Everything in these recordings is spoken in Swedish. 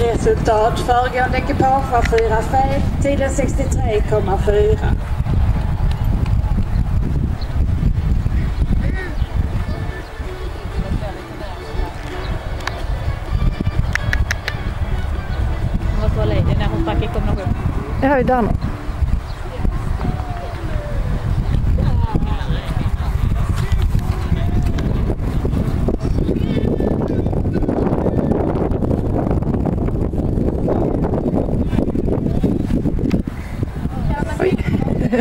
Resultat föregående ekipage var 4 fel, tiden 63,4. Vad var Lady när hon sprack i kombination? Jag har ju Danne.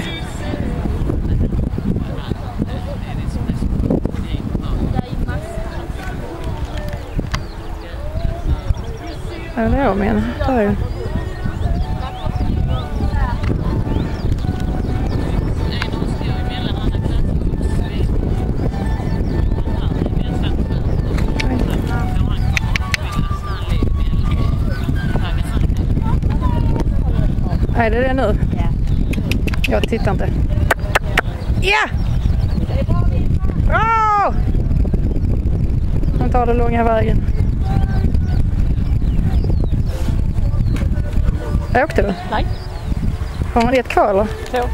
Det är det man. menar. Där. Nej, det är det nu. Ja. Jag tittar inte. Ja! Bra! Han tar den långa vägen. Åkte du? Nej. Har man ett kvar eller? Två.